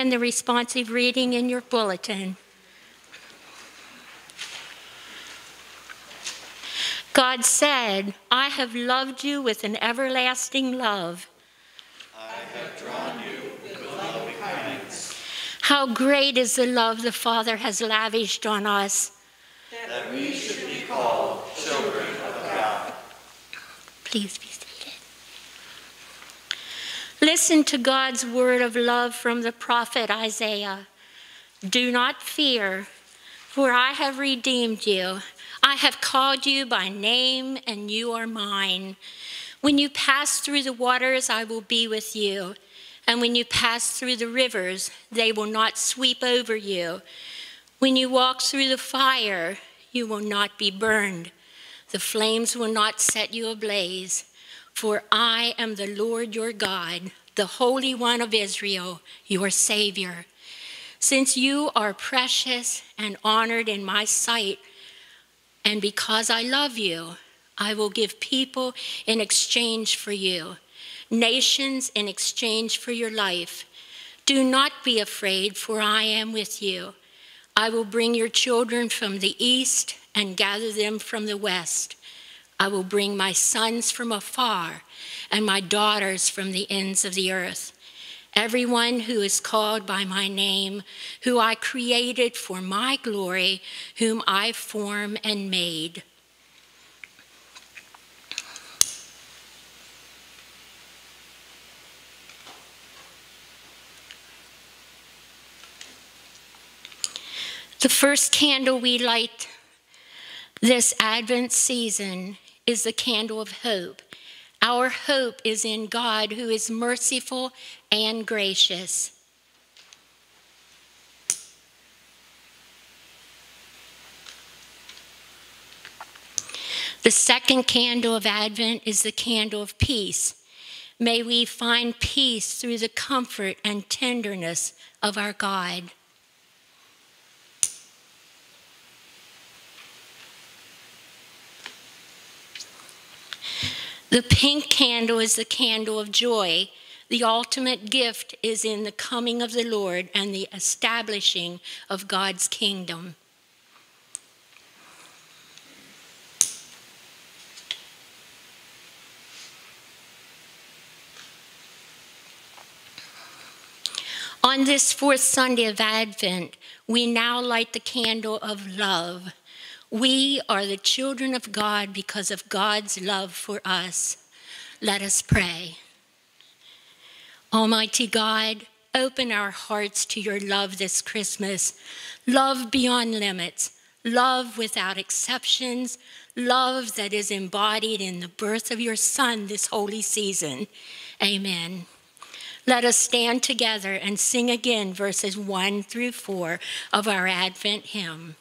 In the responsive reading in your bulletin. God said, I have loved you with an everlasting love. I have drawn you with loving kindness. How great is the love the Father has lavished on us. That we should be called children of God. Please. Listen to God's word of love from the prophet Isaiah. Do not fear, for I have redeemed you. I have called you by name, and you are mine. When you pass through the waters, I will be with you. And when you pass through the rivers, they will not sweep over you. When you walk through the fire, you will not be burned. The flames will not set you ablaze. For I am the Lord your God, the Holy One of Israel, your Savior. Since you are precious and honored in my sight, and because I love you, I will give people in exchange for you, nations in exchange for your life. Do not be afraid, for I am with you. I will bring your children from the east and gather them from the west. I will bring my sons from afar and my daughters from the ends of the earth. Everyone who is called by my name, who I created for my glory, whom I form and made. The first candle we light this Advent season is the candle of hope. Our hope is in God who is merciful and gracious. The second candle of Advent is the candle of peace. May we find peace through the comfort and tenderness of our God. The pink candle is the candle of joy. The ultimate gift is in the coming of the Lord and the establishing of God's kingdom. On this fourth Sunday of Advent, we now light the candle of love. We are the children of God because of God's love for us. Let us pray. Almighty God, open our hearts to your love this Christmas. Love beyond limits, love without exceptions, love that is embodied in the birth of your Son this holy season. Amen. Let us stand together and sing again verses 1 through 4 of our Advent hymn.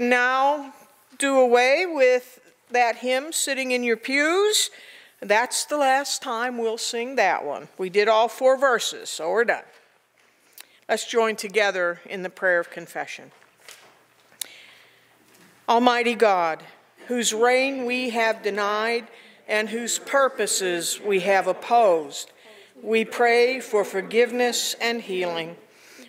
Can now do away with that hymn sitting in your pews. That's the last time we'll sing that one. We did all four verses, so we're done. Let's join together in the prayer of confession. Almighty God, whose reign we have denied and whose purposes we have opposed, we pray for forgiveness and healing.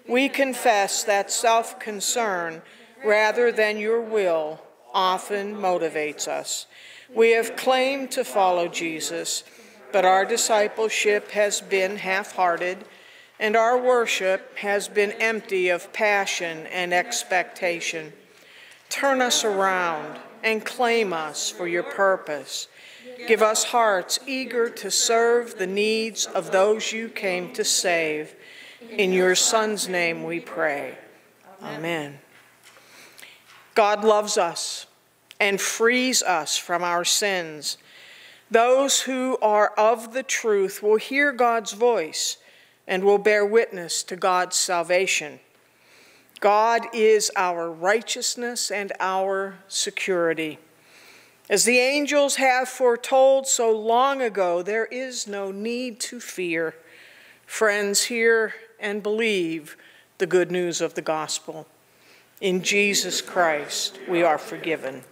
We confess that self concern rather than your will often motivates us. We have claimed to follow Jesus, but our discipleship has been half hearted, and our worship has been empty of passion and expectation. Turn us around and claim us for your purpose. Give us hearts eager to serve the needs of those you came to save. In your Son's name we pray. Amen. God loves us and frees us from our sins. Those who are of the truth will hear God's voice and will bear witness to God's salvation. God is our righteousness and our security. As the angels have foretold so long ago, there is no need to fear. Friends, hear and believe the good news of the gospel. In Jesus Christ, we are forgiven.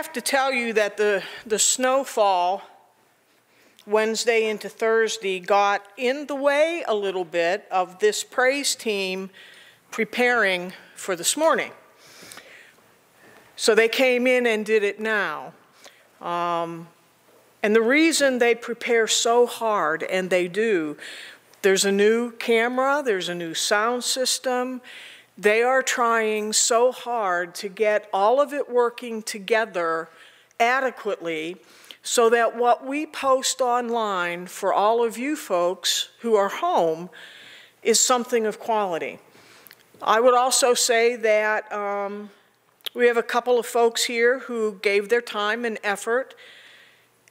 Have to tell you that the, the snowfall Wednesday into Thursday got in the way a little bit of this praise team preparing for this morning. So they came in and did it now. Um, and the reason they prepare so hard, and they do, there's a new camera, there's a new sound system. They are trying so hard to get all of it working together adequately so that what we post online for all of you folks who are home is something of quality. I would also say that um, we have a couple of folks here who gave their time and effort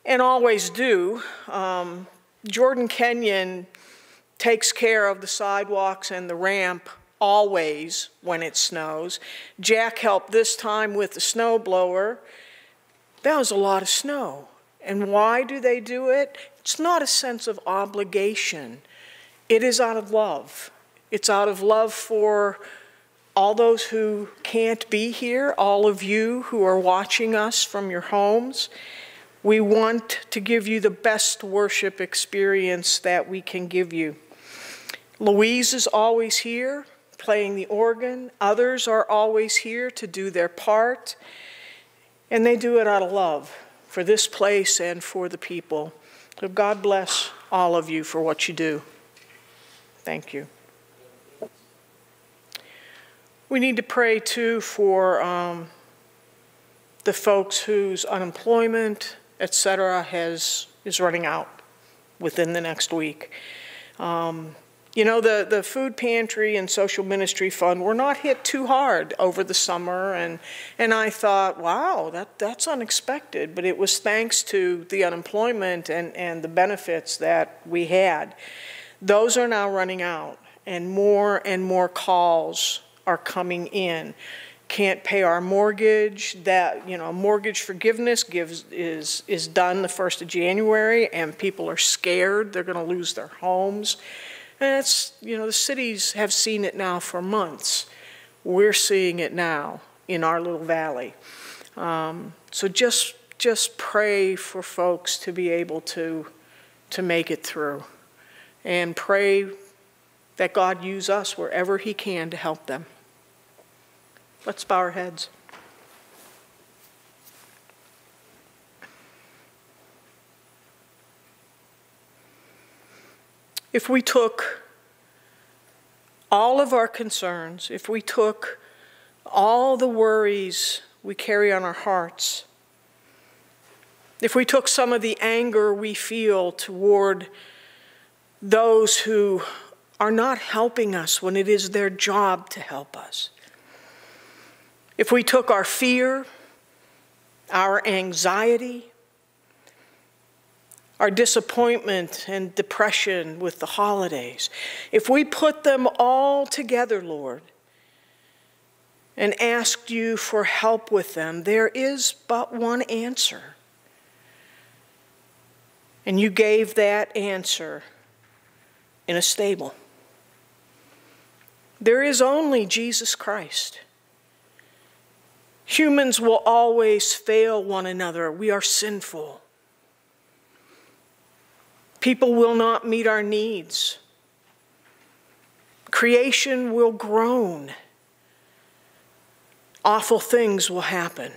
and always do. Um, Jordan Kenyon takes care of the sidewalks and the ramp always when it snows. Jack helped this time with the snow blower. That was a lot of snow. And why do they do it? It's not a sense of obligation. It is out of love. It's out of love for all those who can't be here, all of you who are watching us from your homes. We want to give you the best worship experience that we can give you. Louise is always here playing the organ. Others are always here to do their part, and they do it out of love for this place and for the people. So God bless all of you for what you do. Thank you. We need to pray too for um, the folks whose unemployment, etc., has is running out within the next week. Um, you know, the, the food pantry and social ministry fund were not hit too hard over the summer, and, and I thought, wow, that, that's unexpected. But it was thanks to the unemployment and, and the benefits that we had. Those are now running out, and more and more calls are coming in. Can't pay our mortgage. That you know, mortgage forgiveness gives is is done the first of January, and people are scared they're going to lose their homes. And it's, you know, the cities have seen it now for months. We're seeing it now in our little valley. Um, so just, just pray for folks to be able to, to make it through. And pray that God use us wherever He can to help them. Let's bow our heads. If we took all of our concerns, if we took all the worries we carry on our hearts, if we took some of the anger we feel toward those who are not helping us when it is their job to help us, if we took our fear, our anxiety, our disappointment and depression with the holidays, if we put them all together, Lord, and asked you for help with them, there is but one answer. And you gave that answer in a stable. There is only Jesus Christ. Humans will always fail one another. We are sinful. People will not meet our needs. Creation will groan. Awful things will happen.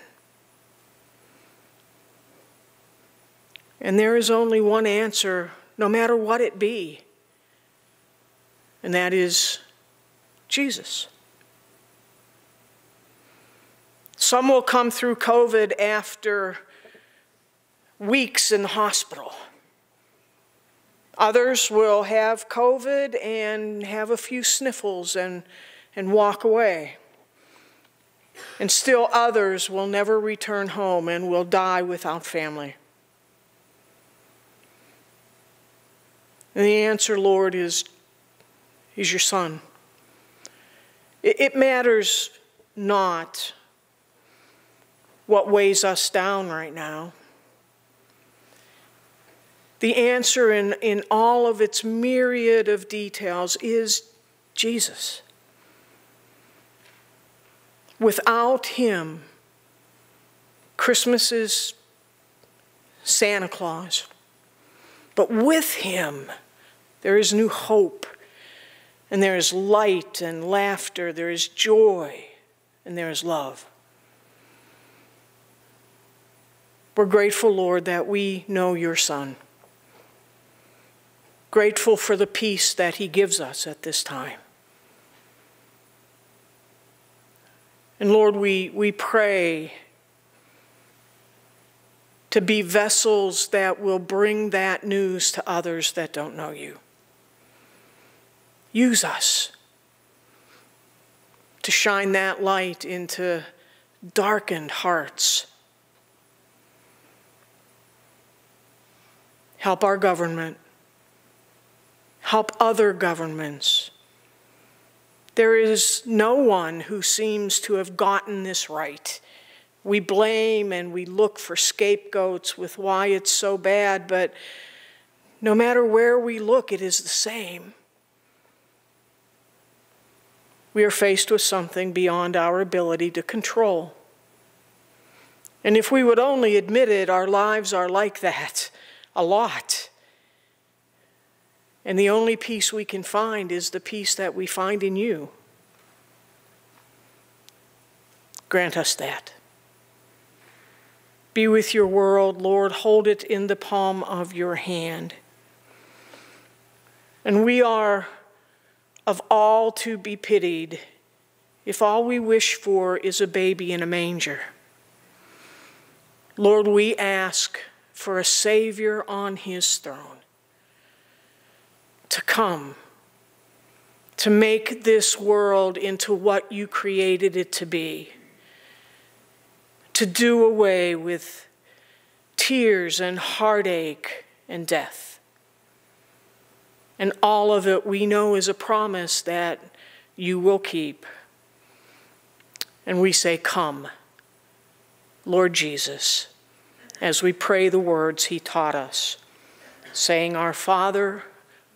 And there is only one answer, no matter what it be, and that is Jesus. Some will come through COVID after weeks in the hospital. Others will have COVID and have a few sniffles and, and walk away. And still others will never return home and will die without family. And the answer, Lord, is, is your son. It, it matters not what weighs us down right now. The answer in, in all of its myriad of details is Jesus. Without him, Christmas is Santa Claus. But with him, there is new hope, and there is light and laughter, there is joy, and there is love. We're grateful, Lord, that we know your Son. Grateful for the peace that he gives us at this time. And Lord, we, we pray to be vessels that will bring that news to others that don't know you. Use us to shine that light into darkened hearts. Help our government. Help other governments. There is no one who seems to have gotten this right. We blame and we look for scapegoats with why it's so bad, but no matter where we look, it is the same. We are faced with something beyond our ability to control. And if we would only admit it, our lives are like that a lot. And the only peace we can find is the peace that we find in you. Grant us that. Be with your world, Lord. Hold it in the palm of your hand. And we are of all to be pitied if all we wish for is a baby in a manger. Lord, we ask for a Savior on his throne to come, to make this world into what you created it to be to do away with tears and heartache and death. And all of it we know is a promise that you will keep. And we say, Come, Lord Jesus, as we pray the words he taught us, saying, Our Father,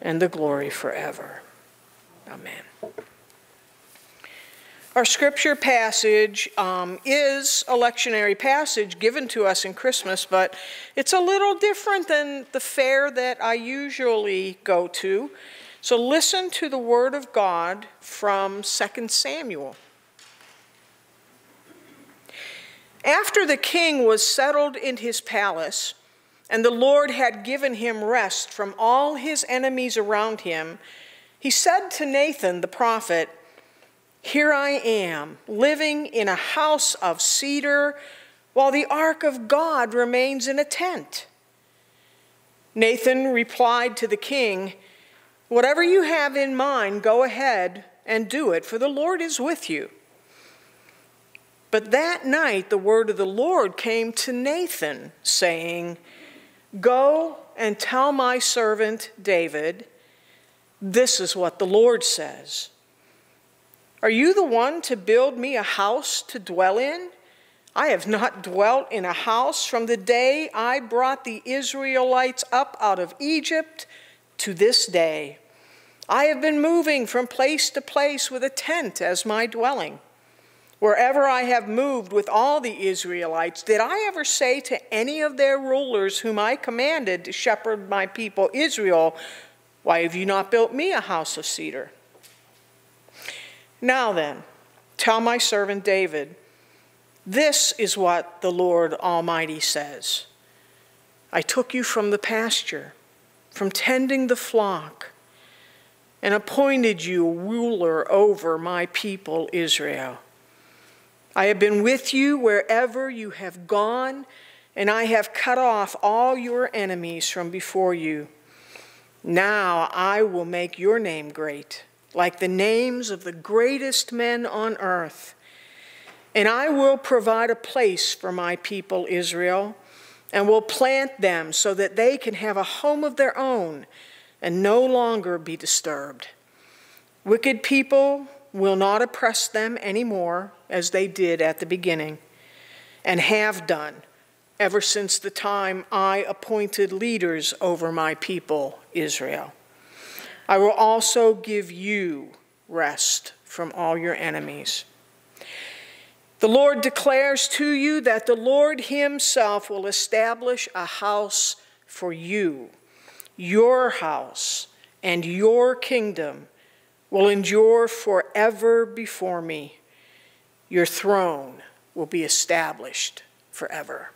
and the glory forever. Amen. Our scripture passage um, is a lectionary passage given to us in Christmas, but it's a little different than the fare that I usually go to. So listen to the word of God from 2 Samuel. After the king was settled in his palace, and the Lord had given him rest from all his enemies around him, he said to Nathan the prophet, here I am, living in a house of cedar, while the ark of God remains in a tent. Nathan replied to the king, Whatever you have in mind, go ahead and do it, for the Lord is with you. But that night the word of the Lord came to Nathan, saying, Go and tell my servant David, this is what the Lord says. Are you the one to build me a house to dwell in? I have not dwelt in a house from the day I brought the Israelites up out of Egypt to this day. I have been moving from place to place with a tent as my dwelling. Wherever I have moved with all the Israelites, did I ever say to any of their rulers whom I commanded to shepherd my people Israel, Why have you not built me a house of cedar? Now then, tell my servant David, this is what the Lord Almighty says I took you from the pasture, from tending the flock, and appointed you ruler over my people Israel. I have been with you wherever you have gone, and I have cut off all your enemies from before you. Now I will make your name great like the names of the greatest men on earth. And I will provide a place for my people Israel and will plant them so that they can have a home of their own and no longer be disturbed. Wicked people will not oppress them anymore as they did at the beginning and have done ever since the time I appointed leaders over my people, Israel. I will also give you rest from all your enemies. The Lord declares to you that the Lord Himself will establish a house for you, your house, and your kingdom will endure forever before me. Your throne will be established forever.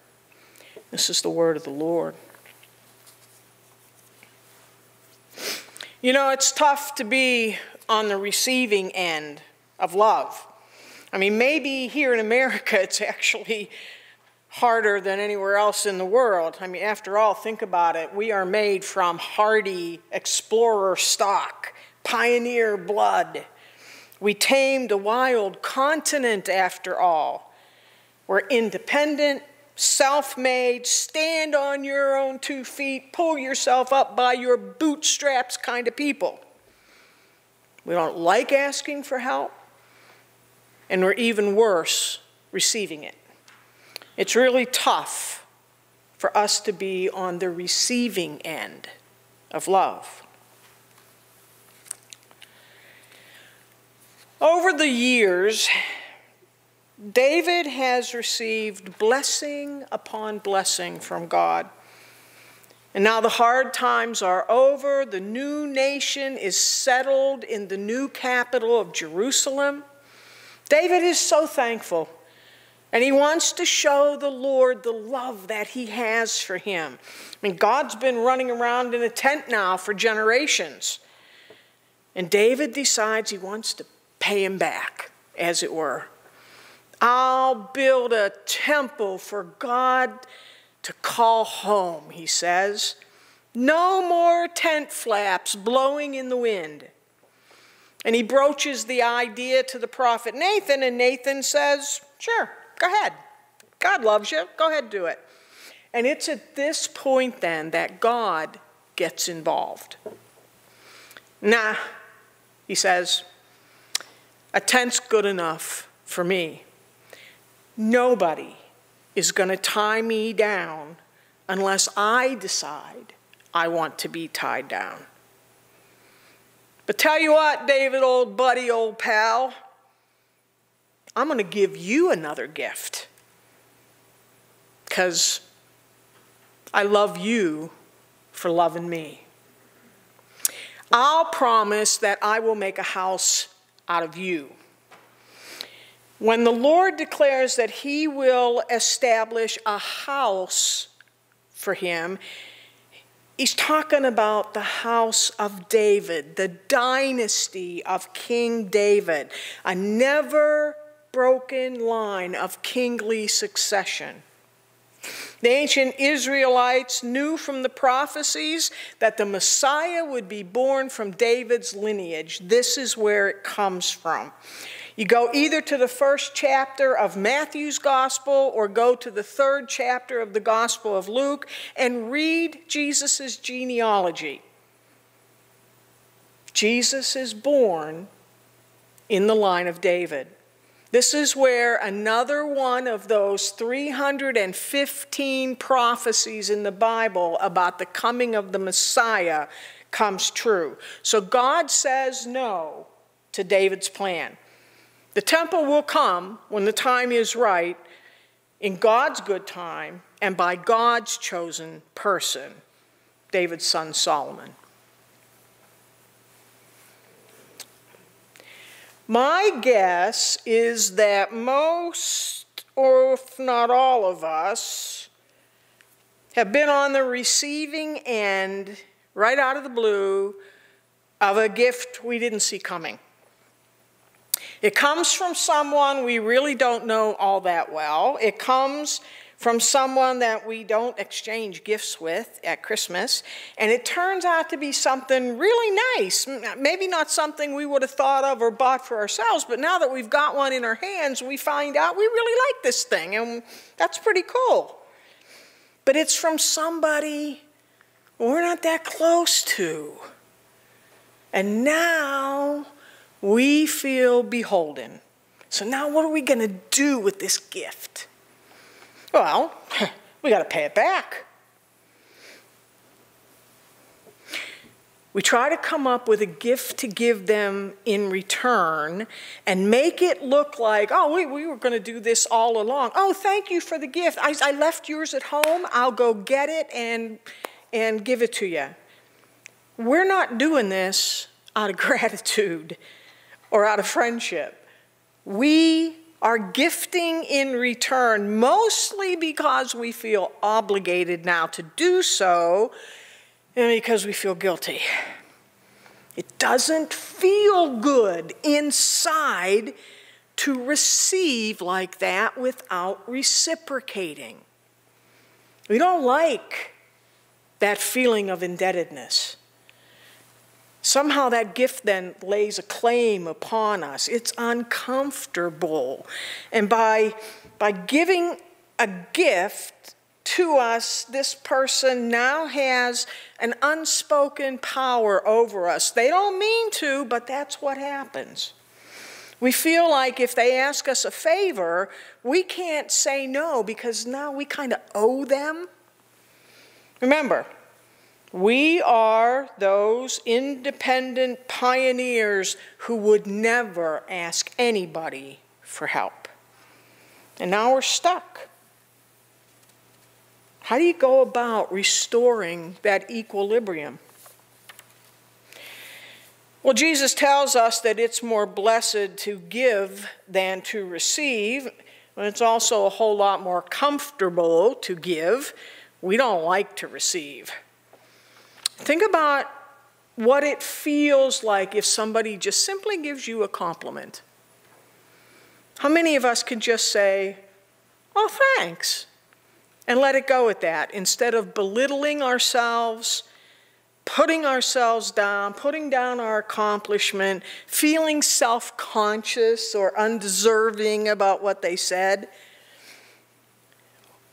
This is the word of the Lord. You know, it's tough to be on the receiving end of love. I mean, maybe here in America it's actually harder than anywhere else in the world. I mean, after all, think about it. We are made from hardy explorer stock, pioneer blood. We tamed a wild continent after all. We're independent, self made, stand on your own two feet, pull yourself up by your bootstraps kind of people. We don't like asking for help, and we're even worse receiving it. It's really tough for us to be on the receiving end of love. Over the years, David has received blessing upon blessing from God. And now the hard times are over. The new nation is settled in the new capital of Jerusalem. David is so thankful. And he wants to show the Lord the love that he has for him. I mean, God's been running around in a tent now for generations. And David decides he wants to pay him back, as it were. I'll build a temple for God to call home, he says. No more tent flaps blowing in the wind. And he broaches the idea to the prophet Nathan, and Nathan says, Sure, go ahead. God loves you. Go ahead, do it. And it's at this point then that God gets involved. Nah, he says, a tent's good enough for me. Nobody is going to tie me down unless I decide I want to be tied down. But tell you what, David, old buddy, old pal, I'm going to give you another gift because I love you for loving me. I'll promise that I will make a house out of you. When the Lord declares that he will establish a house for him, he's talking about the house of David, the dynasty of King David, a never broken line of kingly succession. The ancient Israelites knew from the prophecies that the Messiah would be born from David's lineage. This is where it comes from. You go either to the first chapter of Matthew's gospel or go to the third chapter of the gospel of Luke and read Jesus' genealogy. Jesus is born in the line of David. This is where another one of those 315 prophecies in the Bible about the coming of the Messiah comes true. So God says no to David's plan. The temple will come when the time is right, in God's good time, and by God's chosen person, David's son Solomon. My guess is that most, or if not all of us, have been on the receiving end, right out of the blue, of a gift we didn't see coming. It comes from someone we really don't know all that well. It comes from someone that we don't exchange gifts with at Christmas, and it turns out to be something really nice. Maybe not something we would have thought of or bought for ourselves, but now that we've got one in our hands, we find out we really like this thing, and that's pretty cool. But it's from somebody we're not that close to. And now we feel beholden. So now what are we going to do with this gift? Well, we got to pay it back. We try to come up with a gift to give them in return and make it look like, oh, we, we were going to do this all along. Oh, thank you for the gift. I, I left yours at home. I'll go get it and, and give it to you. We're not doing this out of gratitude or out of friendship. We are gifting in return, mostly because we feel obligated now to do so and because we feel guilty. It doesn't feel good inside to receive like that without reciprocating. We don't like that feeling of indebtedness. Somehow that gift then lays a claim upon us. It's uncomfortable. And by, by giving a gift to us, this person now has an unspoken power over us. They don't mean to, but that's what happens. We feel like if they ask us a favor, we can't say no because now we kind of owe them. Remember, we are those independent pioneers who would never ask anybody for help. And now we're stuck. How do you go about restoring that equilibrium? Well, Jesus tells us that it's more blessed to give than to receive. And it's also a whole lot more comfortable to give. We don't like to receive. Think about what it feels like if somebody just simply gives you a compliment. How many of us can just say, oh, thanks, and let it go at that instead of belittling ourselves, putting ourselves down, putting down our accomplishment, feeling self conscious or undeserving about what they said?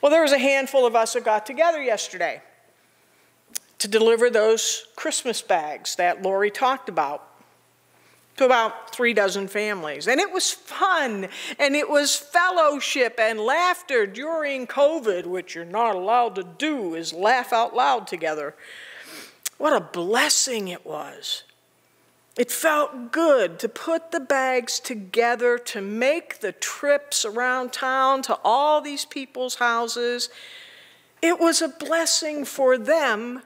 Well, there was a handful of us who got together yesterday to deliver those Christmas bags that Lori talked about to about three dozen families. And it was fun, and it was fellowship and laughter during COVID, which you're not allowed to do, is laugh out loud together. What a blessing it was. It felt good to put the bags together, to make the trips around town to all these people's houses. It was a blessing for them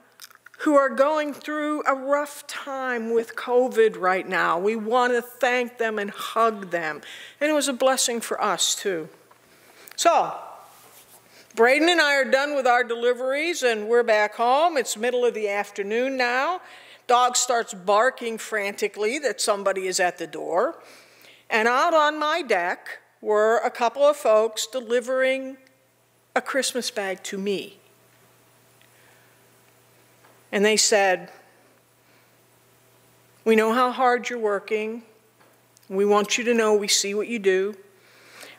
who are going through a rough time with COVID right now. We want to thank them and hug them. And it was a blessing for us, too. So, Braden and I are done with our deliveries and we're back home. It's middle of the afternoon now. Dog starts barking frantically that somebody is at the door. And out on my deck were a couple of folks delivering a Christmas bag to me. And they said, We know how hard you're working. We want you to know we see what you do.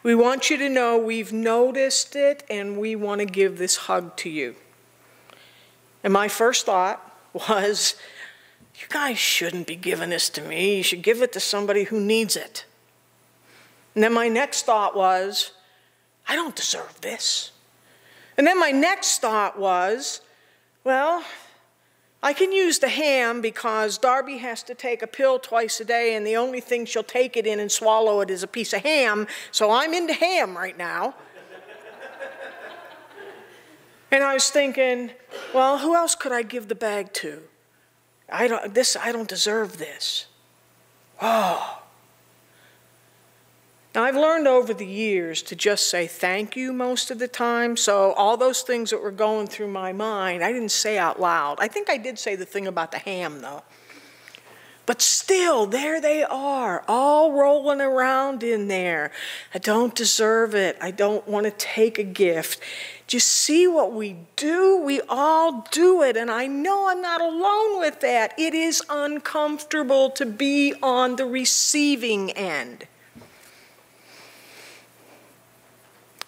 We want you to know we've noticed it and we want to give this hug to you. And my first thought was, You guys shouldn't be giving this to me. You should give it to somebody who needs it. And then my next thought was, I don't deserve this. And then my next thought was, well, I can use the ham because Darby has to take a pill twice a day, and the only thing she'll take it in and swallow it is a piece of ham, so I'm into ham right now. and I was thinking, well, who else could I give the bag to? I don't, this, I don't deserve this. Oh. Now, I've learned over the years to just say thank you most of the time. So, all those things that were going through my mind, I didn't say out loud. I think I did say the thing about the ham, though. But still, there they are, all rolling around in there. I don't deserve it. I don't want to take a gift. Just see what we do? We all do it. And I know I'm not alone with that. It is uncomfortable to be on the receiving end.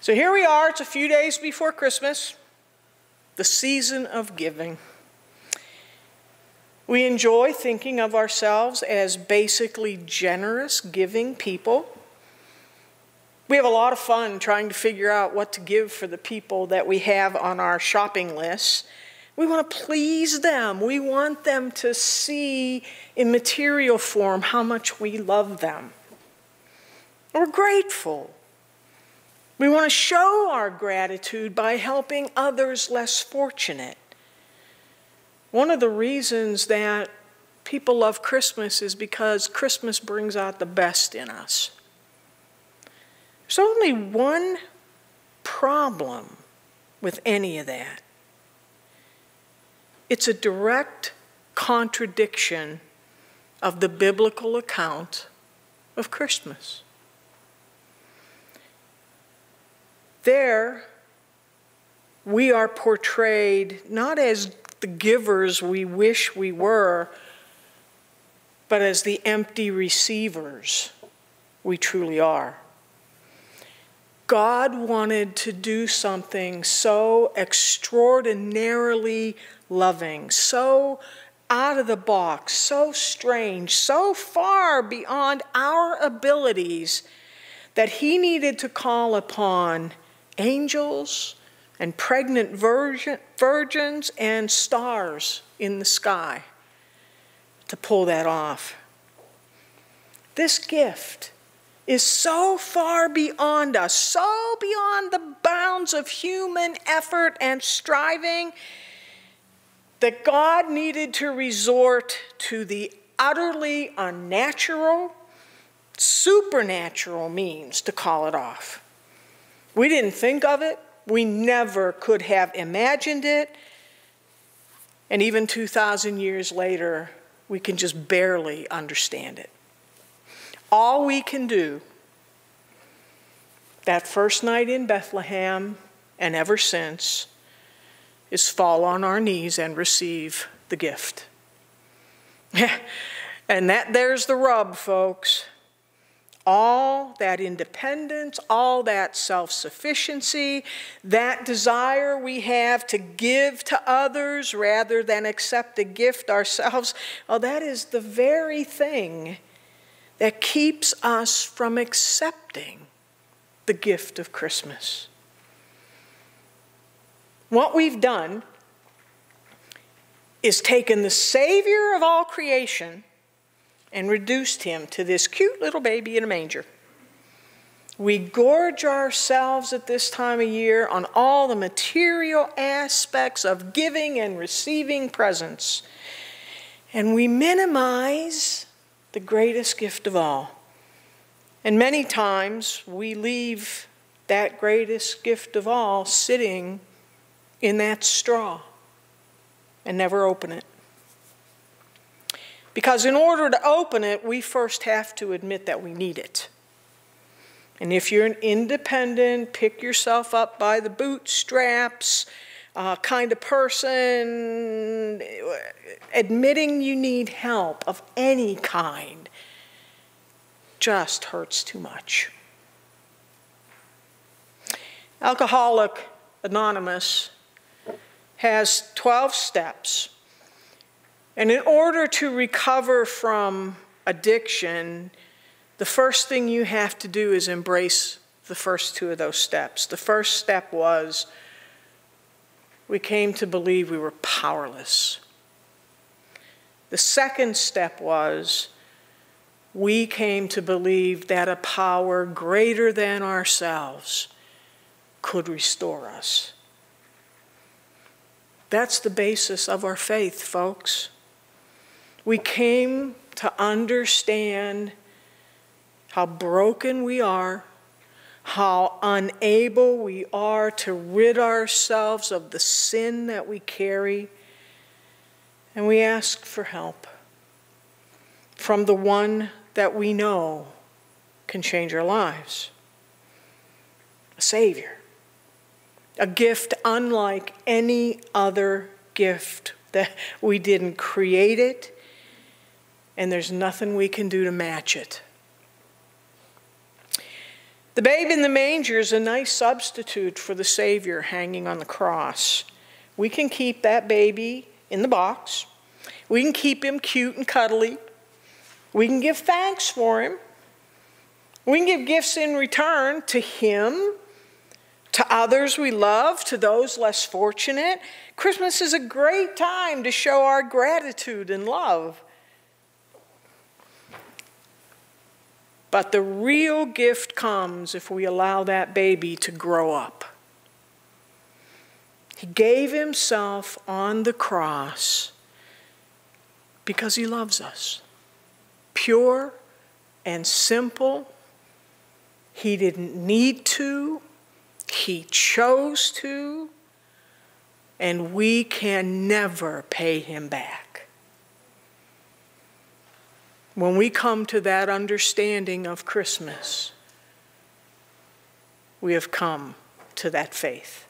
So here we are, it's a few days before Christmas, the season of giving. We enjoy thinking of ourselves as basically generous, giving people. We have a lot of fun trying to figure out what to give for the people that we have on our shopping list. We want to please them. We want them to see in material form how much we love them. We're grateful. We want to show our gratitude by helping others less fortunate. One of the reasons that people love Christmas is because Christmas brings out the best in us. There's only one problem with any of that it's a direct contradiction of the biblical account of Christmas. There, we are portrayed not as the givers we wish we were, but as the empty receivers we truly are. God wanted to do something so extraordinarily loving, so out of the box, so strange, so far beyond our abilities that He needed to call upon angels and pregnant virgin, virgins and stars in the sky to pull that off. This gift is so far beyond us, so beyond the bounds of human effort and striving, that God needed to resort to the utterly unnatural, supernatural means to call it off. We didn't think of it, we never could have imagined it. And even 2,000 years later, we can just barely understand it. All we can do that first night in Bethlehem and ever since is fall on our knees and receive the gift. and that there's the rub, folks all that independence, all that self sufficiency, that desire we have to give to others rather than accept a gift ourselves, well, that is the very thing that keeps us from accepting the gift of Christmas. What we've done is taken the Savior of all creation and reduced him to this cute little baby in a manger. We gorge ourselves at this time of year on all the material aspects of giving and receiving presents, and we minimize the greatest gift of all. And many times we leave that greatest gift of all sitting in that straw and never open it. Because in order to open it, we first have to admit that we need it. And if you're an independent, pick yourself up by the bootstraps uh, kind of person, admitting you need help of any kind just hurts too much. Alcoholic Anonymous has 12 steps and in order to recover from addiction, the first thing you have to do is embrace the first two of those steps. The first step was we came to believe we were powerless. The second step was we came to believe that a power greater than ourselves could restore us. That's the basis of our faith, folks. We came to understand how broken we are, how unable we are to rid ourselves of the sin that we carry, and we ask for help. from the one that we know can change our lives a Savior, a gift unlike any other gift that we didn't create it, and there's nothing we can do to match it. The babe in the manger is a nice substitute for the Savior hanging on the cross. We can keep that baby in the box. We can keep him cute and cuddly. We can give thanks for him. We can give gifts in return to him, to others we love, to those less fortunate. Christmas is a great time to show our gratitude and love. But the real gift comes if we allow that baby to grow up. He gave himself on the cross because he loves us. Pure and simple. He didn't need to, he chose to, and we can never pay him back. When we come to that understanding of Christmas, we have come to that faith.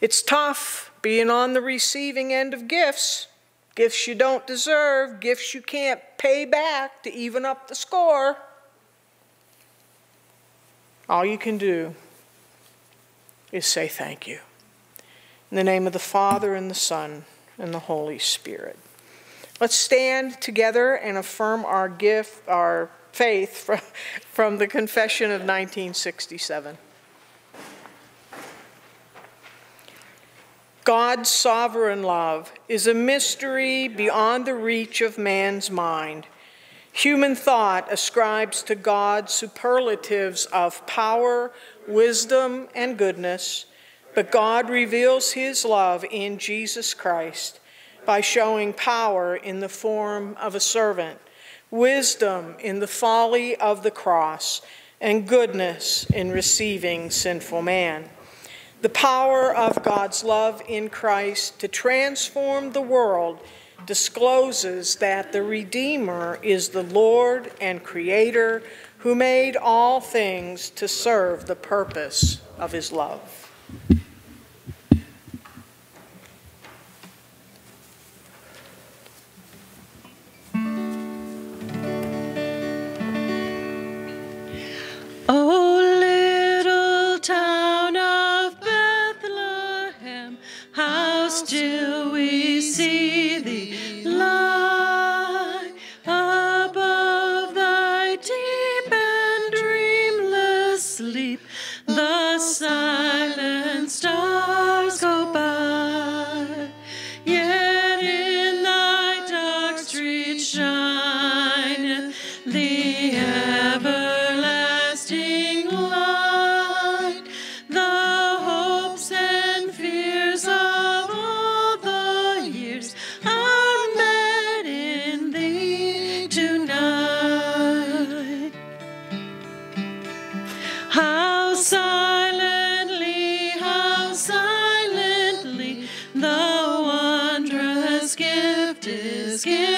It's tough being on the receiving end of gifts, gifts you don't deserve, gifts you can't pay back to even up the score. All you can do is say thank you. In the name of the Father, and the Son, and the Holy Spirit. Let's stand together and affirm our gift, our faith from, from the Confession of 1967. God's sovereign love is a mystery beyond the reach of man's mind. Human thought ascribes to God superlatives of power, wisdom, and goodness, but God reveals his love in Jesus Christ by showing power in the form of a servant, wisdom in the folly of the cross, and goodness in receiving sinful man. The power of God's love in Christ to transform the world discloses that the Redeemer is the Lord and Creator who made all things to serve the purpose of his love. Oh, holy child.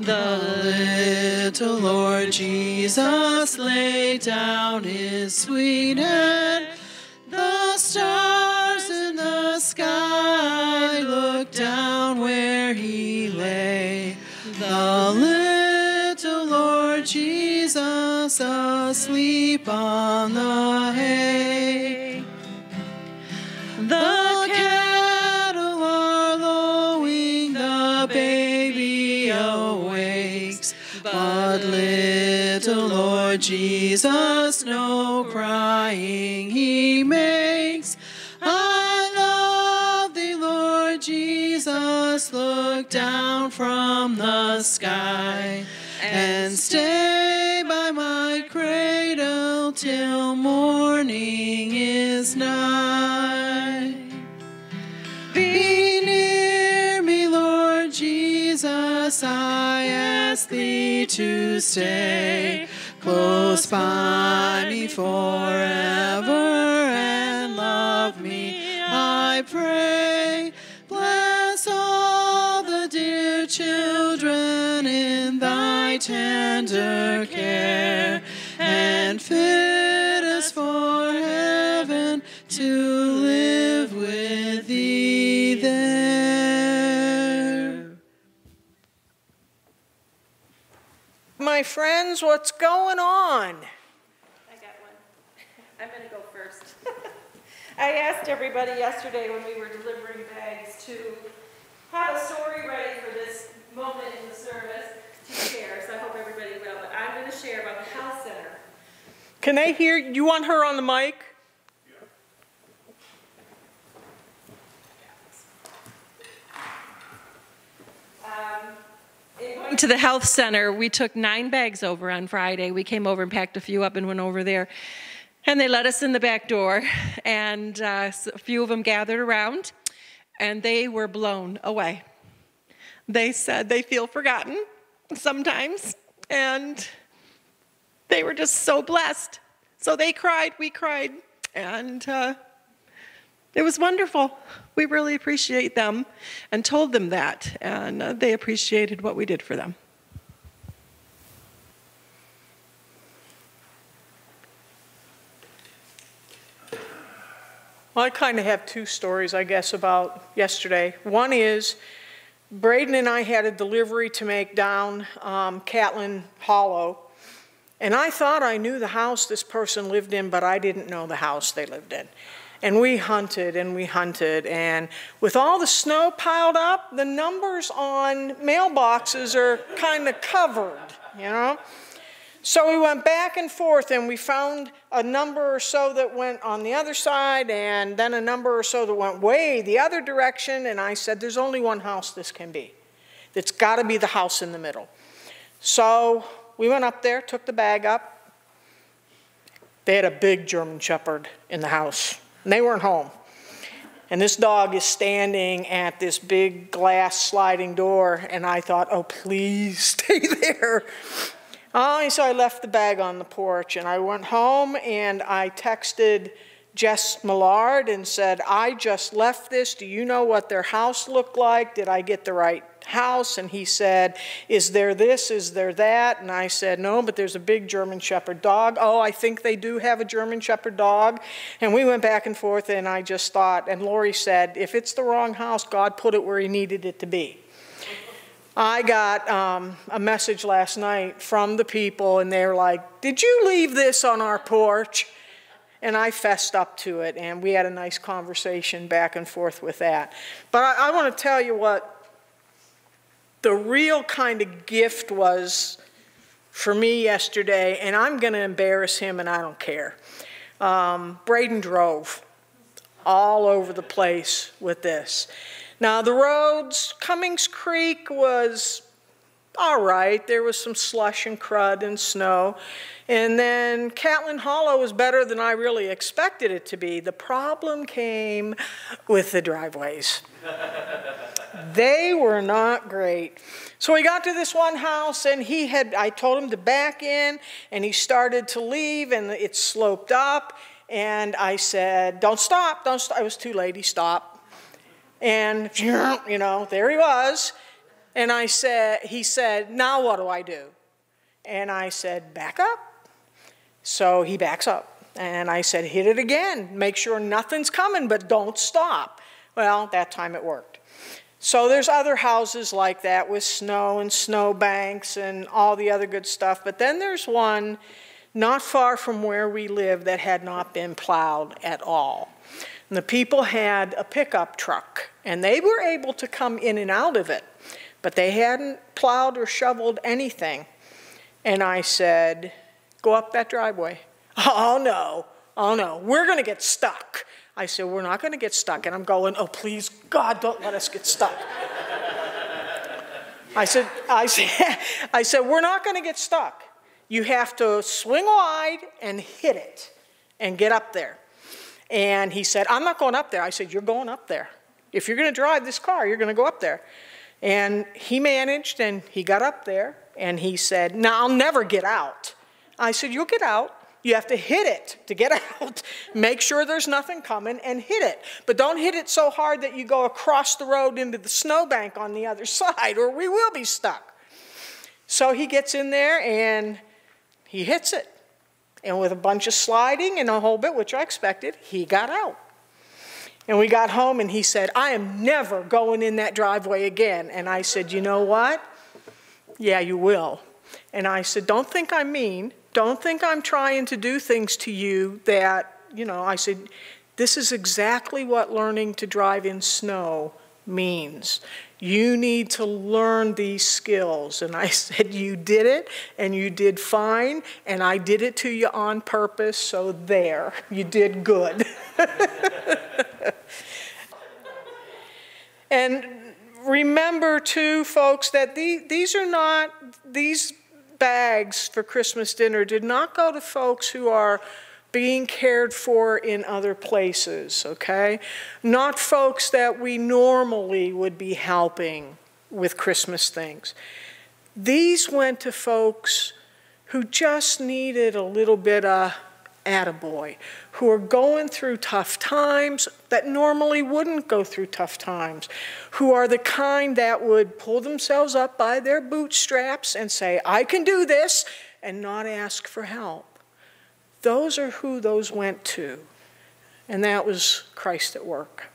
The little Lord Jesus laid down his sweet head. The stars in the sky looked down where he lay. The little Lord Jesus asleep on the Jesus no crying he makes. I love thee, Lord Jesus, look down from the sky and stay by my cradle till morning is nigh. Be near me, Lord Jesus, I ask thee to stay close by me forever and love me, I pray. Bless all the dear children in thy tender care and fit My friends, what's going on? I got one. I'm going to go first. I asked everybody yesterday when we were delivering bags to have a story ready for this moment in the service to share. So I hope everybody will. But I'm going to share about the health center. Can they hear? You want her on the mic? Um, in going to the health center, we took nine bags over on Friday. We came over and packed a few up and went over there. And they let us in the back door, and uh, a few of them gathered around, and they were blown away. They said they feel forgotten sometimes, and they were just so blessed. So they cried, we cried, and uh, it was wonderful. We really appreciate them and told them that, and uh, they appreciated what we did for them. Well, I kind of have two stories, I guess, about yesterday. One is Braden and I had a delivery to make down um, Catlin Hollow. And I thought I knew the house this person lived in, but I didn't know the house they lived in. And we hunted and we hunted. And with all the snow piled up, the numbers on mailboxes are kind of covered, you know? So we went back and forth and we found a number or so that went on the other side and then a number or so that went way the other direction. And I said, there's only one house this can be. It's got to be the house in the middle. So we went up there, took the bag up. They had a big German Shepherd in the house, and they weren't home. And this dog is standing at this big glass sliding door, and I thought, oh, please stay there. Oh, and so I left the bag on the porch, and I went home and I texted Jess Millard and said, I just left this. Do you know what their house looked like? Did I get the right house? And he said, Is there this? Is there that? And I said, No, but there's a big German Shepherd dog. Oh, I think they do have a German Shepherd dog. And we went back and forth, and I just thought, and Lori said, If it's the wrong house, God put it where He needed it to be. I got um, a message last night from the people, and they're like, Did you leave this on our porch? And I fessed up to it, and we had a nice conversation back and forth with that. But I, I want to tell you what the real kind of gift was for me yesterday, and I'm going to embarrass him, and I don't care. Um, Braden drove all over the place with this. Now, the roads, Cummings Creek was all right. There was some slush and crud and snow. And then Catlin Hollow was better than I really expected it to be. The problem came with the driveways. they were not great. So we got to this one house and he had, I told him to back in and he started to leave and it sloped up. And I said, don't stop, don't stop. It was too late, he stopped. And, you know, there he was. And I said, he said, now what do I do? And I said, back up. So he backs up. And I said, hit it again. Make sure nothing's coming, but don't stop. Well, that time it worked. So there's other houses like that with snow and snow banks and all the other good stuff. But then there's one not far from where we live that had not been plowed at all. And the people had a pickup truck, and they were able to come in and out of it, but they hadn't plowed or shoveled anything. And I said, Go up that driveway. Oh no, oh no, we're going to get stuck. I said, We're not going to get stuck. And I'm going, Oh, please, God, don't let us get stuck. I said, I said, I said, We're not going to get stuck. You have to swing wide and hit it and get up there. And he said, I'm not going up there. I said, You're going up there. If you're going to drive this car, you're going to go up there. And he managed and he got up there and he said, Now I'll never get out. I said, You'll get out. You have to hit it to get out. Make sure there's nothing coming and hit it. But don't hit it so hard that you go across the road into the snowbank on the other side, or we will be stuck. So he gets in there and he hits it. And with a bunch of sliding and a whole bit, which I expected, he got out. And we got home and he said, I am never going in that driveway again. And I said, You know what? Yeah, you will. And I said, Don't think I'm mean. Don't think I'm trying to do things to you that, you know, I said, This is exactly what learning to drive in snow means. You need to learn these skills. And I said, You did it, and you did fine, and I did it to you on purpose, so there, you did good. and remember, too, folks, that the, these are not, these bags for Christmas dinner did not go to folks who are being cared for in other places, okay? Not folks that we normally would be helping with Christmas things. These went to folks who just needed a little bit of attaboy, who are going through tough times that normally wouldn't go through tough times, who are the kind that would pull themselves up by their bootstraps and say, I can do this, and not ask for help. Those are who those went to. And that was Christ at work.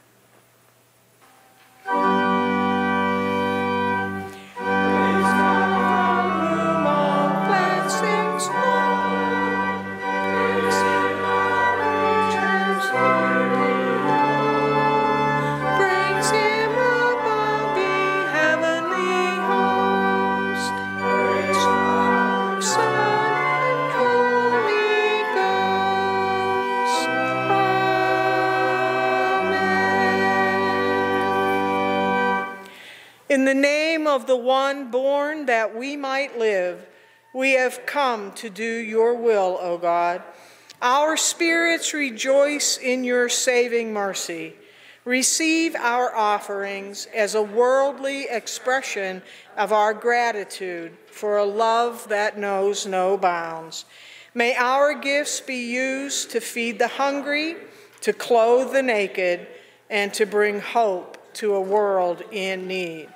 In the name of the one born that we might live, we have come to do your will, O God. Our spirits rejoice in your saving mercy. Receive our offerings as a worldly expression of our gratitude for a love that knows no bounds. May our gifts be used to feed the hungry, to clothe the naked, and to bring hope to a world in need.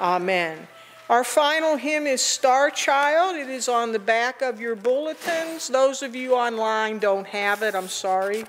Amen. Our final hymn is Star Child. It is on the back of your bulletins. Those of you online don't have it. I'm sorry.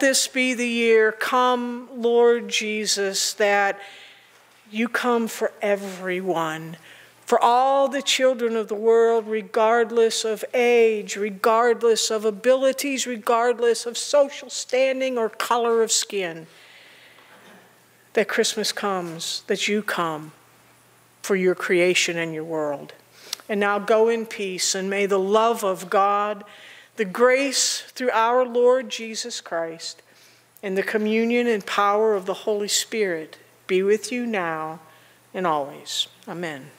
This be the year, come, Lord Jesus, that you come for everyone, for all the children of the world, regardless of age, regardless of abilities, regardless of social standing or color of skin. That Christmas comes, that you come for your creation and your world. And now go in peace, and may the love of God, the grace through our Lord Jesus Christ, and the communion and power of the Holy Spirit be with you now and always. Amen.